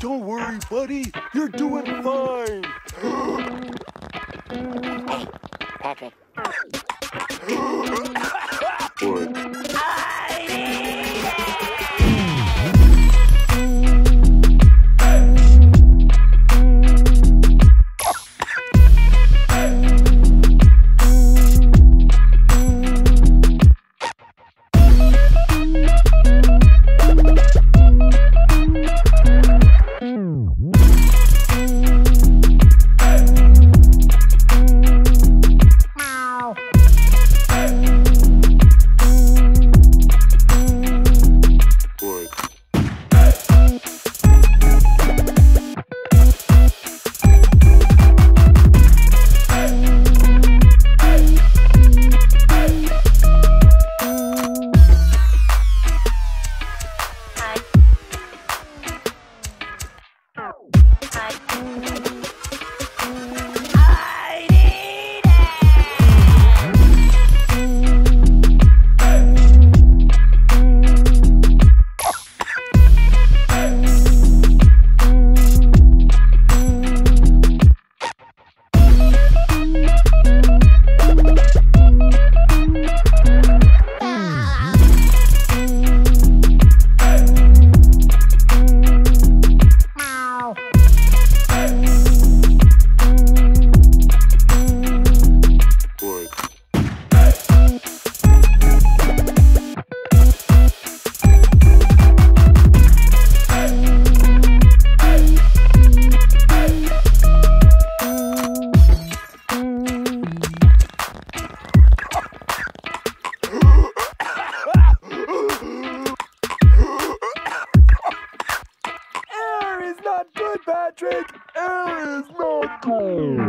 Don't worry, buddy. You're doing fine. Hey, Patrick. Patrick. Air is not good.